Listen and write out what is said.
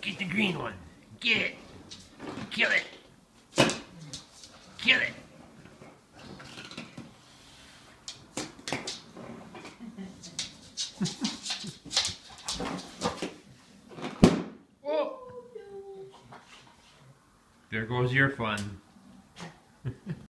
Get the green one. Get it. Kill it. Kill it. There goes your fun.